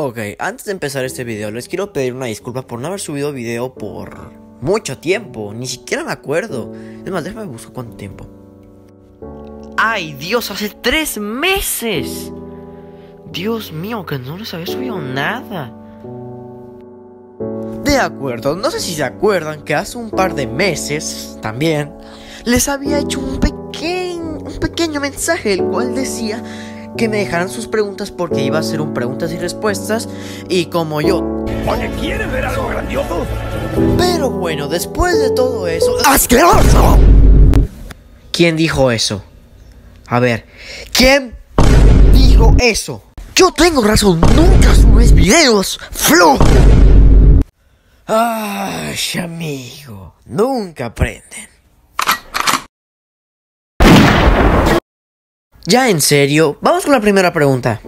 Ok, antes de empezar este video les quiero pedir una disculpa por no haber subido video por mucho tiempo, ni siquiera me acuerdo. Es más, déjame buscar cuánto tiempo. ¡Ay, Dios! Hace tres meses. Dios mío, que no les había subido nada. De acuerdo, no sé si se acuerdan que hace un par de meses también les había hecho un pequeño, un pequeño mensaje el cual decía que me dejaran sus preguntas porque iba a ser un preguntas y respuestas y como yo... Oye, ¿quieres ver algo grandioso? Pero bueno, después de todo eso... ¡Asqueroso! ¿Quién dijo eso? A ver, ¿quién dijo eso? Yo tengo razón, nunca subes videos, flojo. Ay, amigo, nunca aprenden. Ya en serio, vamos con la primera pregunta.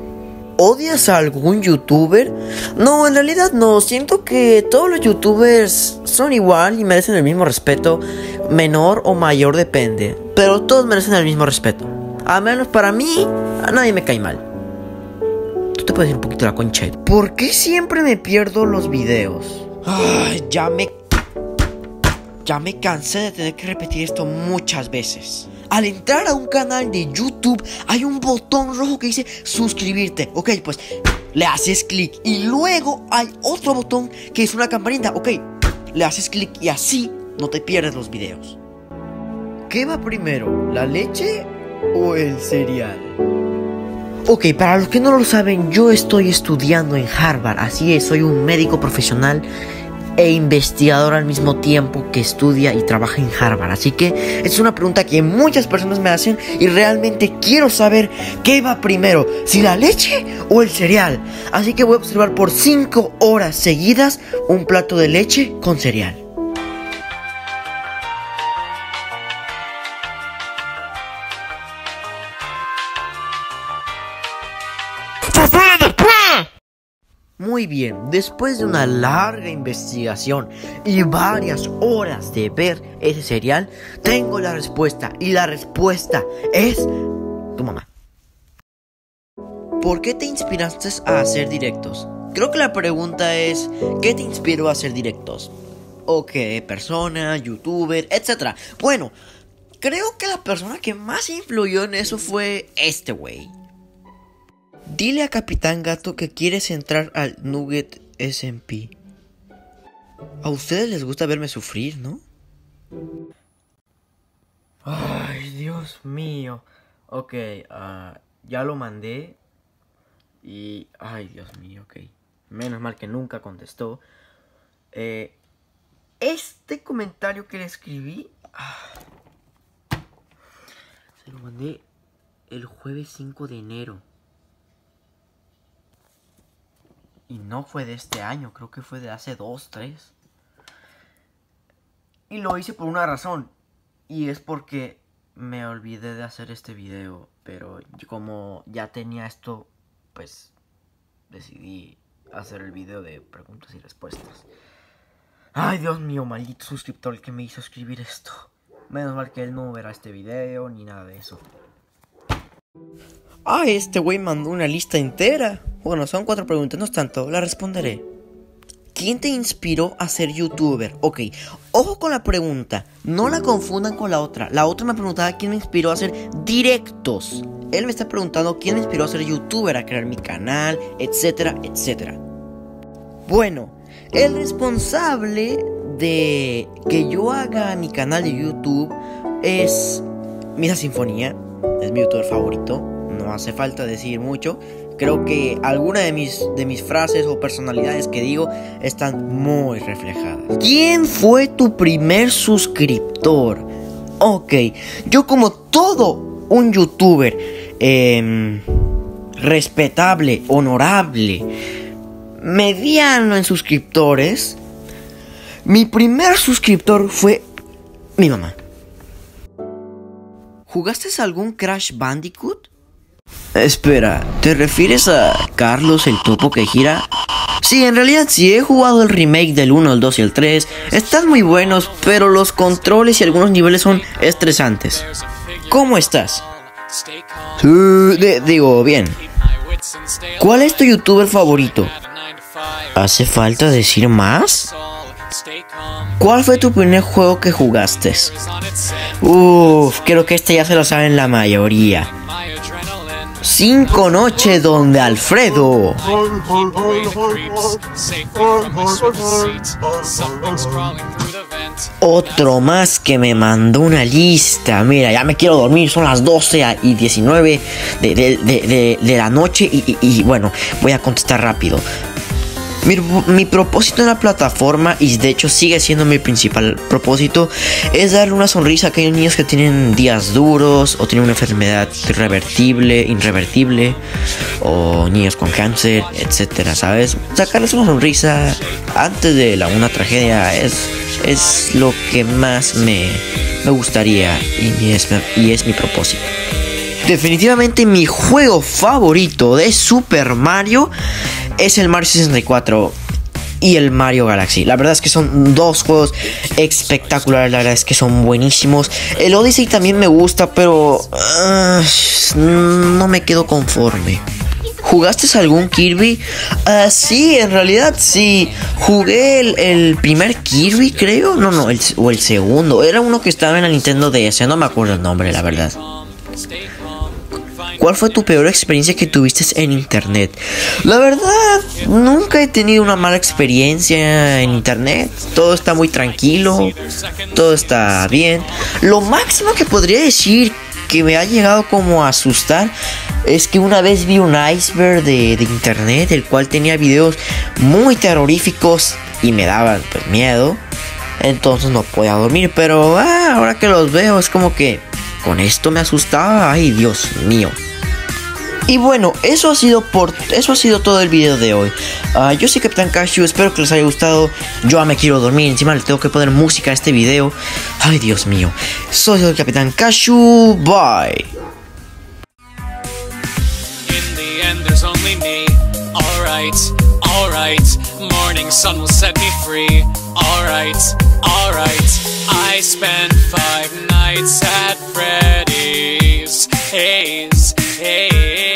¿Odias a algún youtuber? No, en realidad no. Siento que todos los youtubers son igual y merecen el mismo respeto. Menor o mayor depende. Pero todos merecen el mismo respeto. A menos para mí, a nadie me cae mal. Tú te puedes ir un poquito la concha. ¿Por qué siempre me pierdo los videos? Ay, ya me... Ya me cansé de tener que repetir esto muchas veces. Al entrar a un canal de YouTube hay un botón rojo que dice suscribirte. Ok, pues le haces clic y luego hay otro botón que es una campanita. Ok, le haces clic y así no te pierdes los videos. ¿Qué va primero, la leche o el cereal? Ok, para los que no lo saben, yo estoy estudiando en Harvard, así es, soy un médico profesional e investigador al mismo tiempo que estudia y trabaja en Harvard. Así que es una pregunta que muchas personas me hacen y realmente quiero saber qué va primero, si la leche o el cereal. Así que voy a observar por 5 horas seguidas un plato de leche con cereal. Muy bien, después de una larga investigación y varias horas de ver ese serial, tengo la respuesta y la respuesta es tu mamá. ¿Por qué te inspiraste a hacer directos? Creo que la pregunta es, ¿qué te inspiró a hacer directos? ¿O qué persona, youtuber, etcétera? Bueno, creo que la persona que más influyó en eso fue este güey. Dile a Capitán Gato que quieres entrar al Nugget SMP. A ustedes les gusta verme sufrir, ¿no? Ay, Dios mío. Ok, ah, ya lo mandé. Y... Ay, Dios mío, ok. Menos mal que nunca contestó. Eh, este comentario que le escribí... Ah, se lo mandé el jueves 5 de enero. Y no fue de este año, creo que fue de hace dos, tres. Y lo hice por una razón. Y es porque me olvidé de hacer este video. Pero como ya tenía esto, pues decidí hacer el video de preguntas y respuestas. Ay, Dios mío, maldito suscriptor que me hizo escribir esto. Menos mal que él no verá este video ni nada de eso. Ah, este güey mandó una lista entera. Bueno, son cuatro preguntas, no es tanto, la responderé. ¿Quién te inspiró a ser youtuber? Ok, ojo con la pregunta, no la confundan con la otra. La otra me preguntaba quién me inspiró a hacer directos. Él me está preguntando quién me inspiró a ser youtuber, a crear mi canal, etcétera, etcétera. Bueno, el responsable de que yo haga mi canal de YouTube es Misa Sinfonía, es mi youtuber favorito, no hace falta decir mucho creo que alguna de mis, de mis frases o personalidades que digo están muy reflejadas. ¿Quién fue tu primer suscriptor? Ok, yo como todo un youtuber em, respetable, honorable, mediano en suscriptores, mi primer suscriptor fue mi mamá. ¿Jugaste algún Crash Bandicoot? Espera, ¿te refieres a Carlos el topo que gira? Sí, en realidad sí he jugado el remake del 1, el 2 y el 3. Están muy buenos, pero los controles y algunos niveles son estresantes. ¿Cómo estás? digo, bien. ¿Cuál es tu youtuber favorito? ¿Hace falta decir más? ¿Cuál fue tu primer juego que jugaste? Uff, creo que este ya se lo saben la mayoría. Cinco noches donde Alfredo. Otro más que me mandó una lista. Mira, ya me quiero dormir. Son las 12 y 19 de, la noche. y bueno, voy a contestar rápido. Mi, propósito en la plataforma, y de hecho sigue siendo mi principal propósito, es darle una sonrisa a aquellos niños que tienen días duros o tienen una enfermedad irrevertible, irrevertible, o niños con cáncer, etcétera, ¿sabes? Sacarles una sonrisa antes de la, una tragedia es, es lo que más me, me gustaría y es, y es mi propósito. Definitivamente mi juego favorito de Super Mario es el Mario 64 y el Mario Galaxy. La verdad es que son dos juegos espectaculares, la verdad es que son buenísimos. El Odyssey también me gusta, pero ah, no me quedo conforme. ¿Jugaste algún Kirby? Uh, sí, en realidad sí. Jugué el, primer Kirby, creo. No, no, o el segundo. Era uno que estaba en la Nintendo DS. No me acuerdo el nombre, la verdad. ¿Cuál fue tu peor experiencia que tuviste en internet? La verdad, nunca he tenido una mala experiencia en internet. Todo está muy tranquilo, todo está bien. Lo máximo que podría decir que me ha llegado como a asustar es que una vez vi un iceberg de, internet, el cual tenía videos muy terroríficos y me daban pues, miedo. Entonces no podía dormir, pero ah, ahora que los veo es como que con esto me asustaba. Ay, Dios mío. Y bueno, eso ha sido por eso ha sido todo el video de hoy. Ah, yo soy Capitán Cashew, espero que les haya gustado. Yo me quiero dormir, encima le tengo que poner música a este video. Ay, Dios mío. Soy el Capitán Cashew. Bye. Morning sun will set me free. Alright, alright. I spent five nights at Freddy's. Haze, haze.